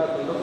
the